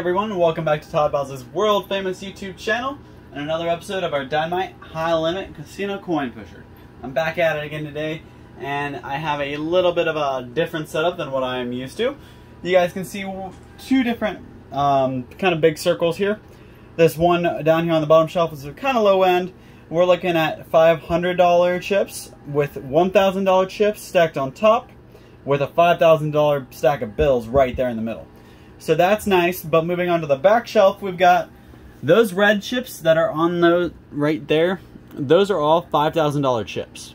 Everyone, welcome back to Todd Bosley's world famous YouTube channel and another episode of our Dynamite High Limit Casino Coin Pusher. I'm back at it again today and I have a little bit of a different setup than what I'm used to. You guys can see two different um, kind of big circles here. This one down here on the bottom shelf is kind of low end. We're looking at $500 chips with $1,000 chips stacked on top with a $5,000 stack of bills right there in the middle. So that's nice, but moving on to the back shelf, we've got those red chips that are on those right there. Those are all $5,000 chips.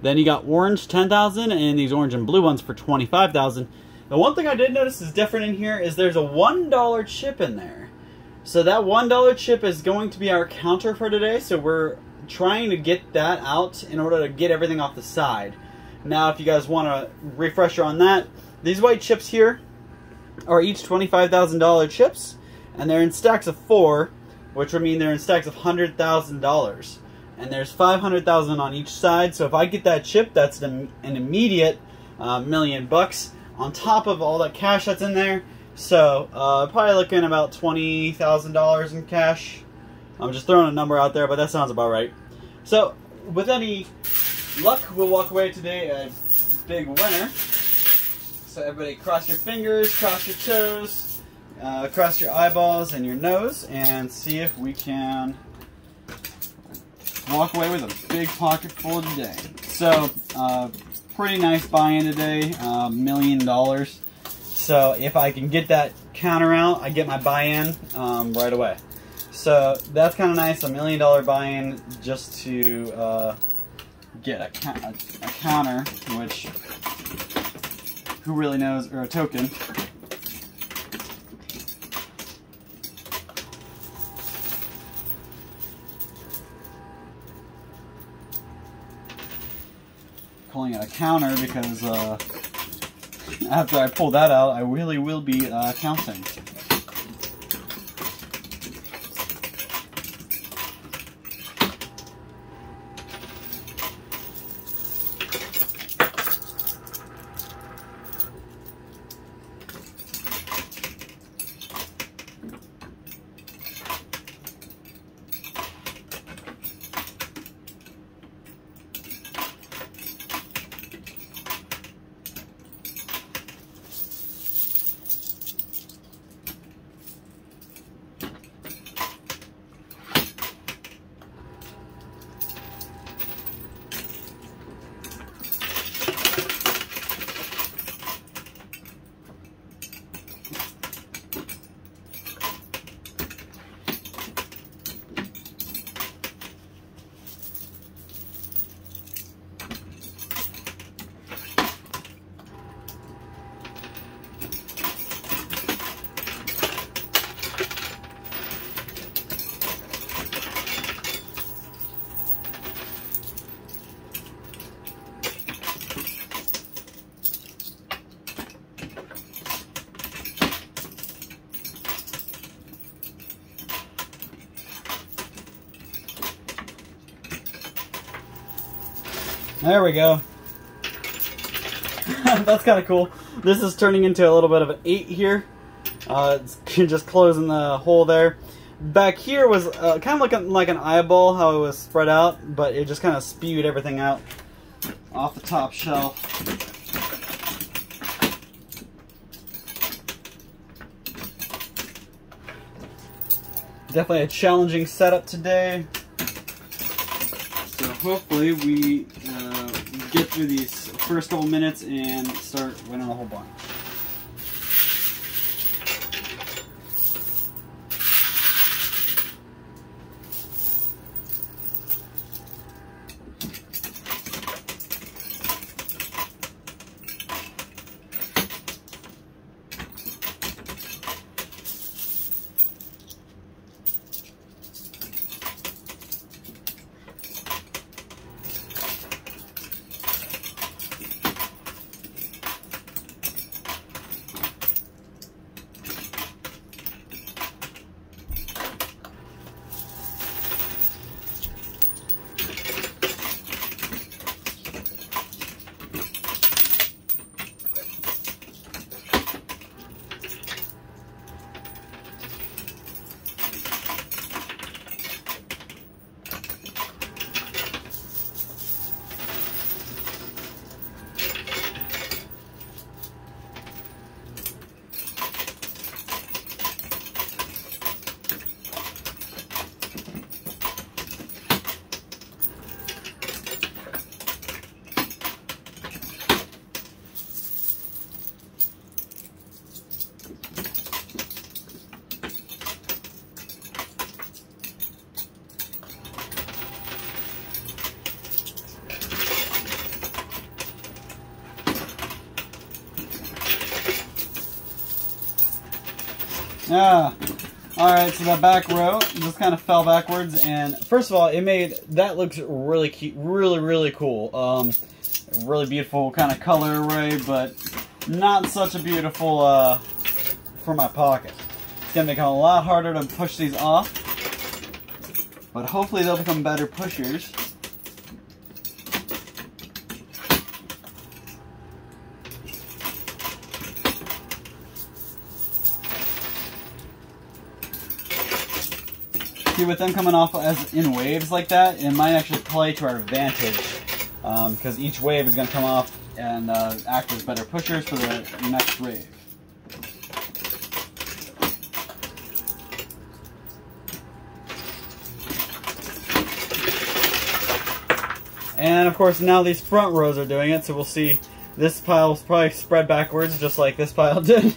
Then you got orange 10,000 and these orange and blue ones for 25,000. The one thing I did notice is different in here is there's a $1 chip in there. So that $1 chip is going to be our counter for today. So we're trying to get that out in order to get everything off the side. Now, if you guys want a refresher on that, these white chips here, are each $25,000 chips, and they're in stacks of four, which would mean they're in stacks of $100,000. And there's 500,000 on each side, so if I get that chip, that's an, immediate uh, million bucks on top of all that cash that's in there. So, uh, probably looking about $20,000 in cash. I'm just throwing a number out there, but that sounds about right. So, with any luck, we'll walk away today a big winner. So everybody cross your fingers, cross your toes, uh, cross your eyeballs and your nose, and see if we can walk away with a big pocket full today. So, uh, pretty nice buy-in today, uh, million dollars. So if I can get that counter out, I get my buy-in um, right away. So that's kind of nice, a million dollar buy-in just to uh, get a, a, a counter, which who really knows, or a token. Calling it a counter because uh, after I pull that out, I really will be uh, counting. There we go. That's kind of cool. This is turning into a little bit of an 8 here. Uh, it's just closing the hole there. Back here was uh, kind of looking like an eyeball, how it was spread out, but it just kind of spewed everything out off the top shelf. Definitely a challenging setup today. So hopefully we get through these first couple minutes and start winning a whole bunch. Ah. Alright, so that back row just kind of fell backwards, and first of all, it made, that looks really cute, really, really cool. Um, really beautiful kind of color array, but not such a beautiful, uh, for my pocket. It's gonna become a lot harder to push these off, but hopefully they'll become better pushers. See, with them coming off as in waves like that, it might actually play to our advantage because um, each wave is going to come off and uh, act as better pushers for the next wave. And of course now these front rows are doing it, so we'll see this pile will probably spread backwards just like this pile did.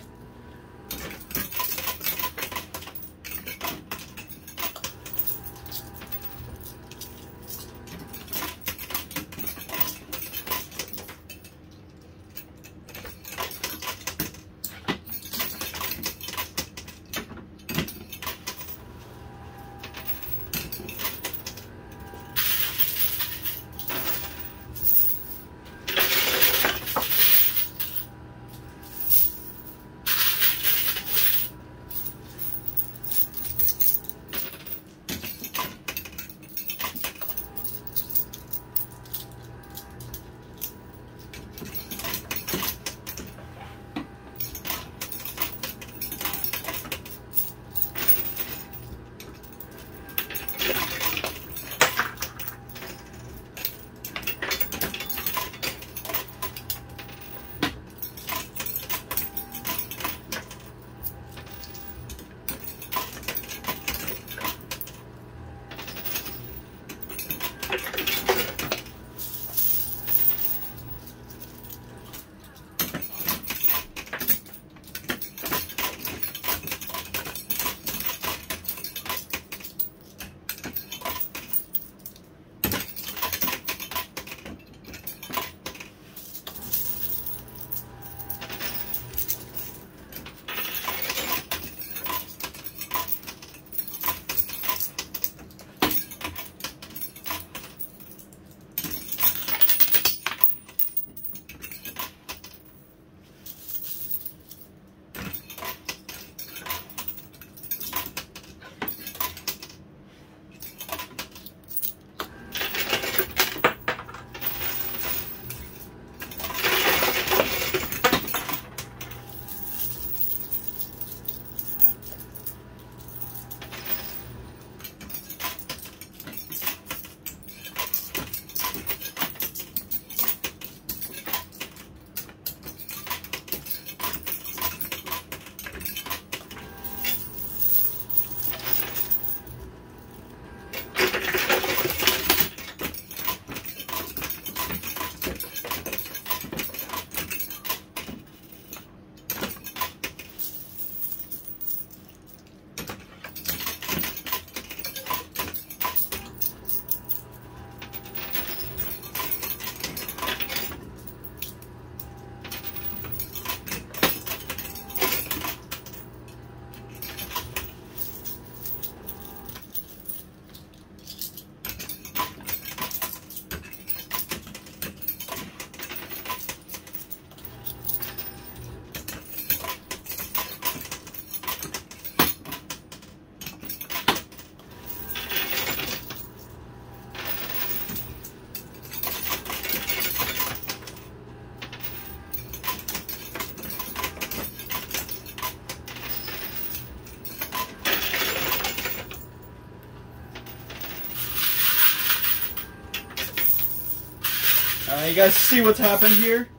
You guys see what's happened here?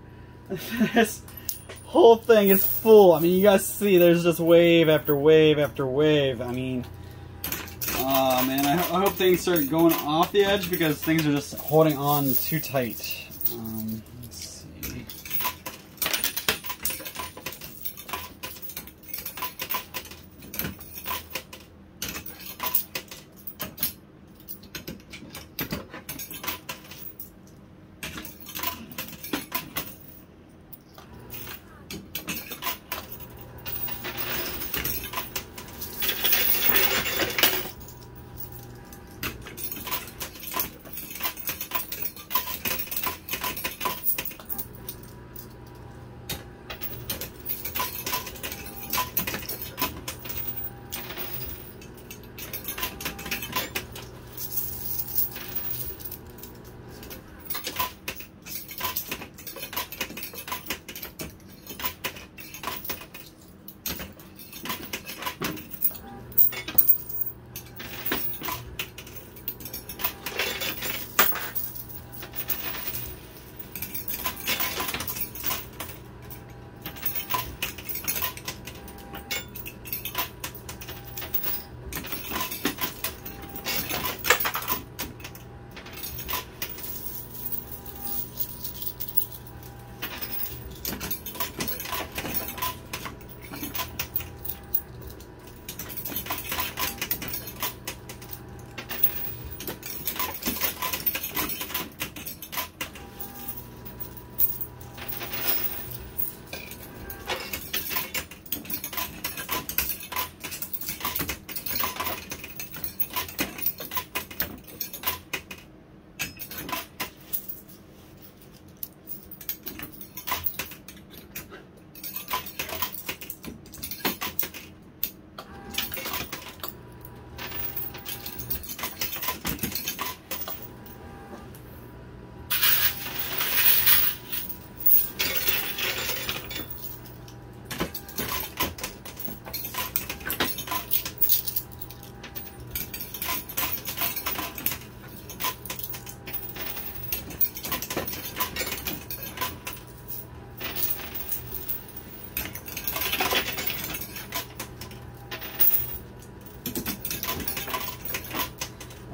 this whole thing is full. I mean, you guys see there's just wave after wave after wave. I mean, oh man, I, I hope things start going off the edge because things are just holding on too tight.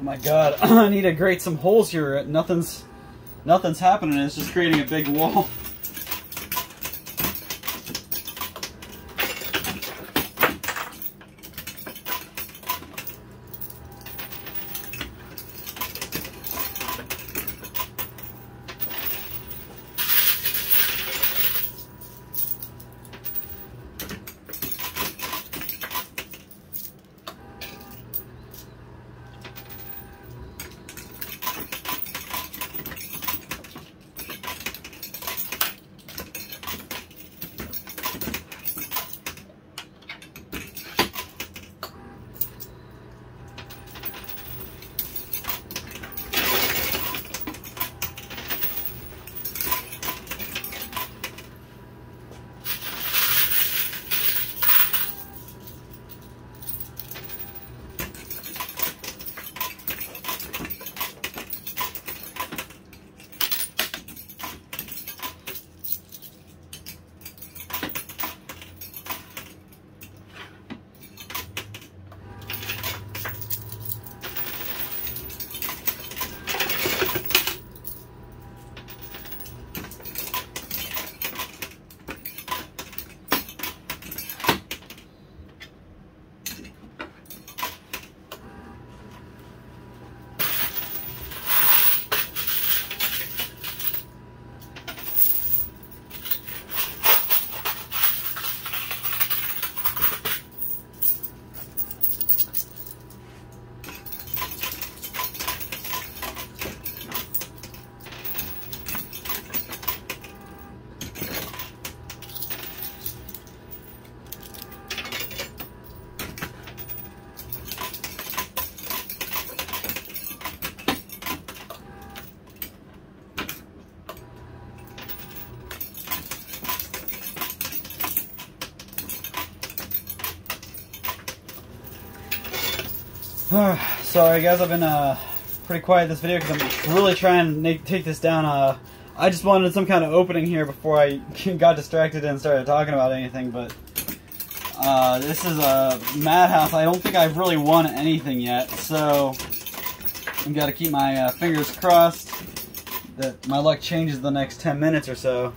My god, I need to grate some holes here. Nothing's nothing's happening. It's just creating a big wall. Sorry guys, I've been uh, pretty quiet this video because I'm really trying to take this down. Uh, I just wanted some kind of opening here before I got distracted and started talking about anything, but uh, this is a madhouse. I don't think I've really won anything yet, so I've got to keep my uh, fingers crossed that my luck changes the next 10 minutes or so.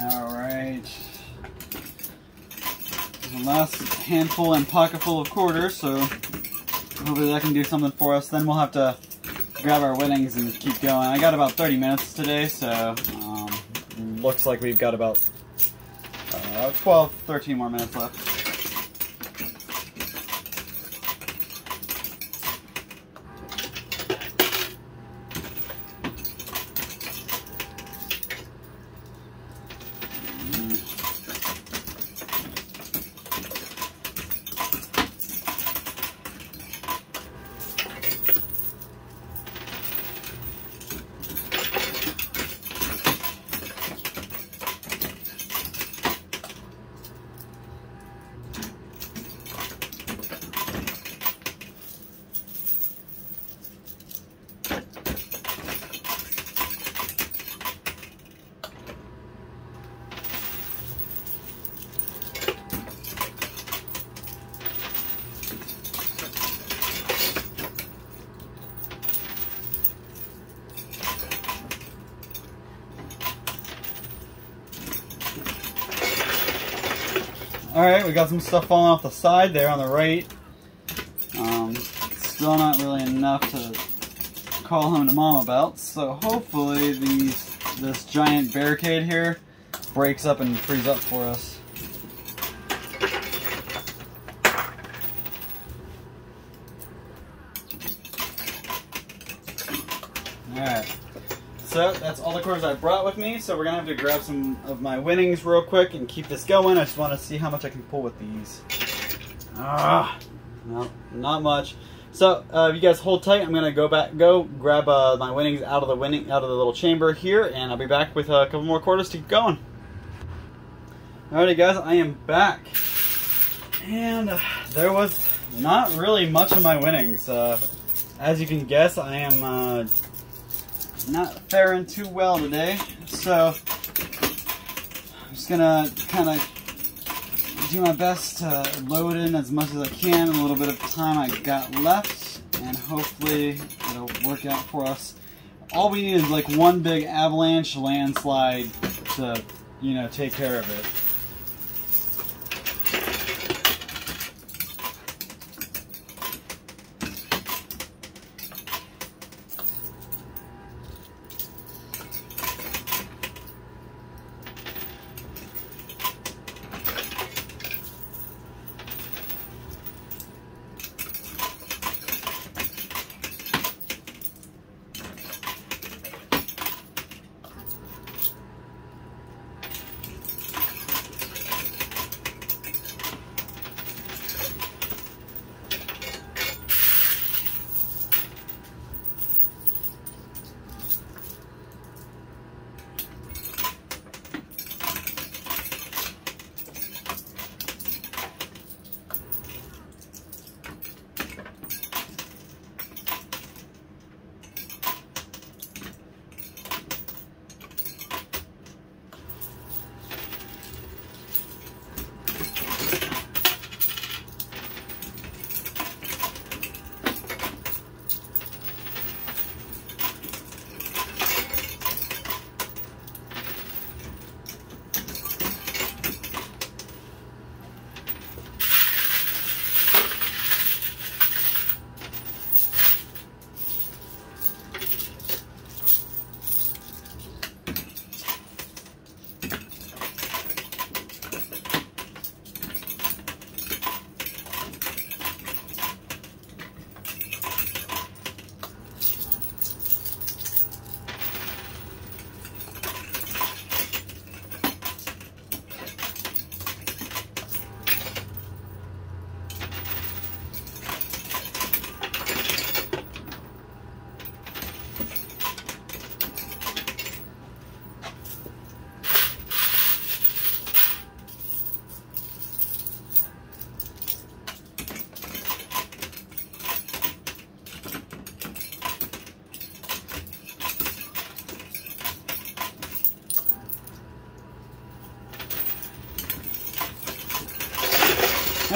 Alright. The last handful and pocket full of quarters, so hopefully that can do something for us. Then we'll have to grab our winnings and keep going. I got about 30 minutes today, so um, looks like we've got about uh, 12, 13 more minutes left. Alright, we got some stuff falling off the side there on the right. Um, still not really enough to call home to mom about, so hopefully these this giant barricade here breaks up and frees up for us. Alright, so that's all the quarters I brought So we're gonna have to grab some of my winnings real quick and keep this going. I just want to see how much I can pull with these. Ah, no, not much. So uh, if you guys hold tight, I'm gonna go back, go grab uh, my winnings out of the winning, out of the little chamber here, and I'll be back with a couple more quarters to keep going. Alrighty, guys, I am back, and uh, there was not really much of my winnings. Uh, as you can guess, I am uh, not faring too well today, so I'm just gonna kind of do my best to load in as much as I can in a little bit of time I got left, and hopefully it'll work out for us. All we need is like one big avalanche landslide to, you know, take care of it.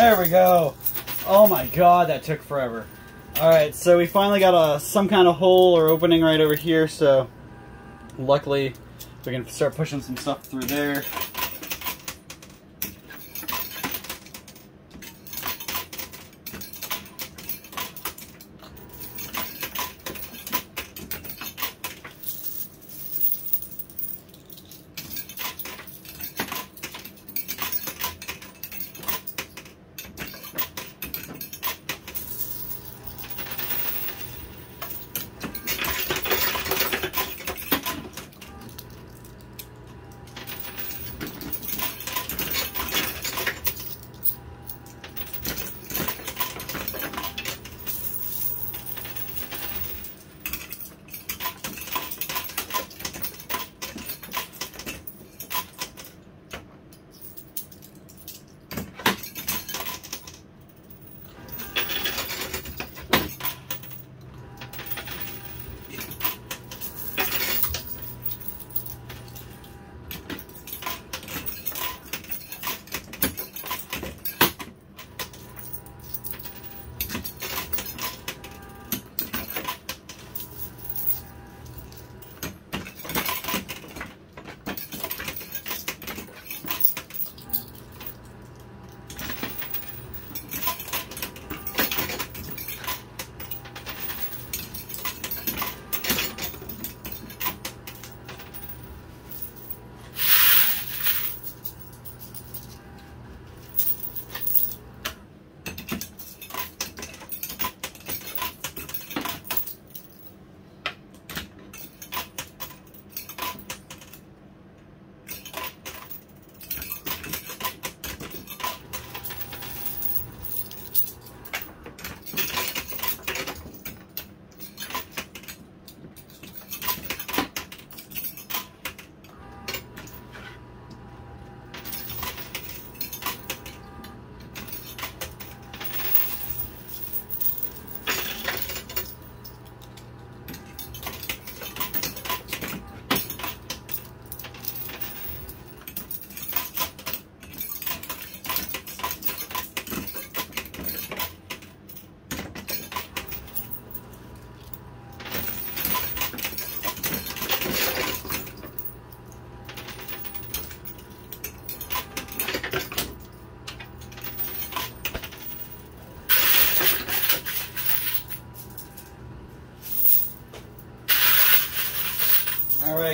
There we go. Oh my god, that took forever. Alright, so we finally got a some kind of hole or opening right over here, so luckily we can start pushing some stuff through there.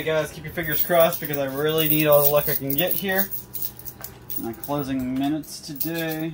Guys, keep your fingers crossed because I really need all the luck I can get here. My closing minutes today.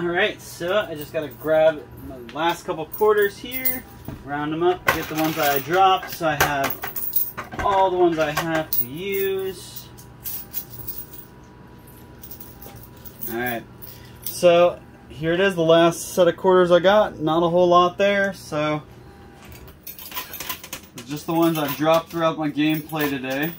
Alright, so I just gotta grab my last couple quarters here, round them up, get the ones I dropped, so I have all the ones I have to use. Alright, so here it is, the last set of quarters I got. Not a whole lot there, so just the ones I've dropped throughout my gameplay today.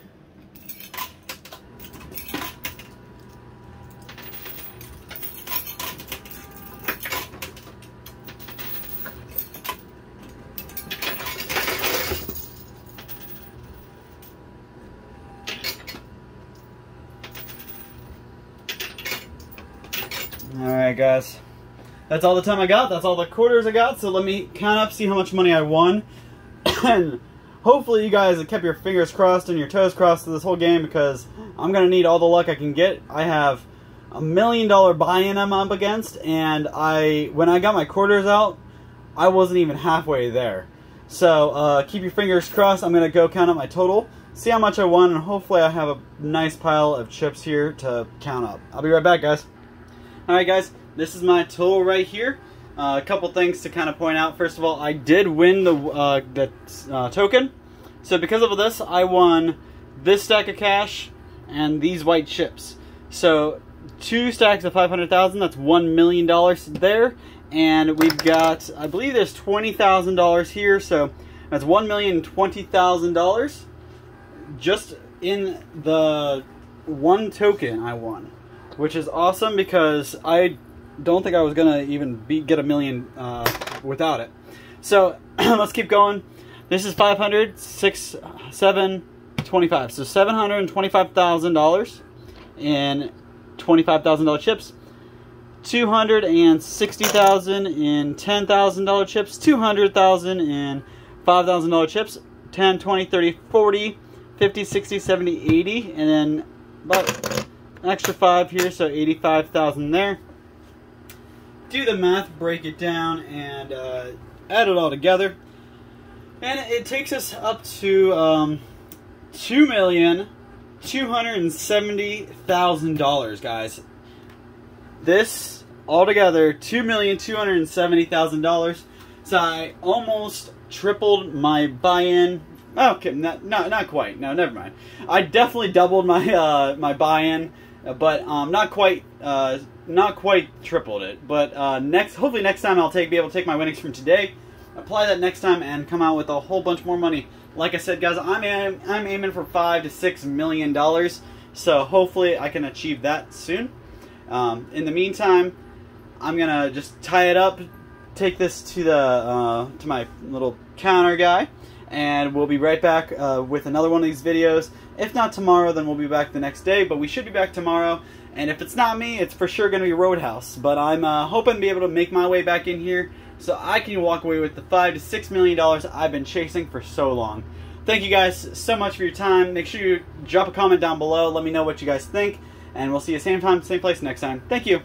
Alright guys, that's all the time I got, that's all the quarters I got, so let me count up, see how much money I won. and hopefully you guys have kept your fingers crossed and your toes crossed through this whole game because I'm going to need all the luck I can get. I have a million dollar buy-in I'm up against, and I when I got my quarters out, I wasn't even halfway there. So uh, keep your fingers crossed. I'm going to go count up my total, see how much I won, and hopefully I have a nice pile of chips here to count up. I'll be right back, guys. Alright guys, this is my tool right here. Uh, a couple things to kind of point out. First of all, I did win the, uh, the uh, token. So because of this, I won this stack of cash and these white chips. So two stacks of 500,000, that's $1 million there. And we've got, I believe there's $20,000 here. So that's $1,020,000 just in the one token I won which is awesome because I don't think I was gonna even be, get a million uh, without it. So let's keep going. This is 500, 6, 7, 25. So $725,000 in $25,000 chips. 260,000 in $10,000 chips, 200,000 in $5,000 chips, 10, 20, 30, 40, 50, 60, 70, 80, and then about extra five here, so 85,000 there. Do the math, break it down, and uh, add it all together. And it takes us up to um, $2,270,000, guys. This altogether, $2,270,000. So I almost tripled my buy-in. Okay, not, not, not quite. No, never mind. I definitely doubled my uh, my buy-in but um, not quite uh, not quite tripled it. But uh, next, hopefully next time I'll take be able to take my winnings from today, apply that next time, and come out with a whole bunch more money. Like I said, guys, I'm aim I'm aiming for five to six million dollars. So hopefully I can achieve that soon. Um, in the meantime, I'm gonna just tie it up, take this to the uh, to my little counter guy, and we'll be right back uh, with another one of these videos. If not tomorrow, then we'll be back the next day, but we should be back tomorrow. And if it's not me, it's for sure going to be Roadhouse. But I'm uh, hoping to be able to make my way back in here so I can walk away with the five to six million dollars I've been chasing for so long. Thank you guys so much for your time. Make sure you drop a comment down below. Let me know what you guys think. And we'll see you same time, same place next time. Thank you.